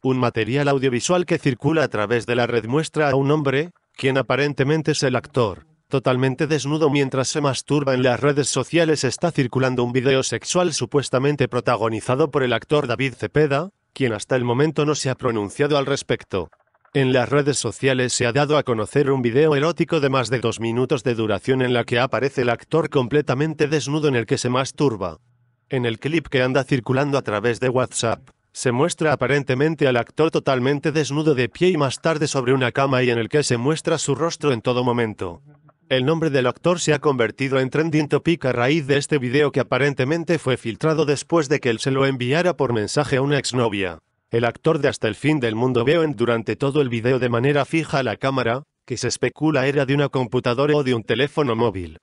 Un material audiovisual que circula a través de la red muestra a un hombre, quien aparentemente es el actor, totalmente desnudo mientras se masturba en las redes sociales está circulando un video sexual supuestamente protagonizado por el actor David Cepeda, quien hasta el momento no se ha pronunciado al respecto. En las redes sociales se ha dado a conocer un video erótico de más de dos minutos de duración en la que aparece el actor completamente desnudo en el que se masturba. En el clip que anda circulando a través de WhatsApp, se muestra aparentemente al actor totalmente desnudo de pie y más tarde sobre una cama y en el que se muestra su rostro en todo momento. El nombre del actor se ha convertido en trending topic a raíz de este video que aparentemente fue filtrado después de que él se lo enviara por mensaje a una exnovia. El actor de Hasta el fin del mundo veo en durante todo el video de manera fija a la cámara, que se especula era de una computadora o de un teléfono móvil.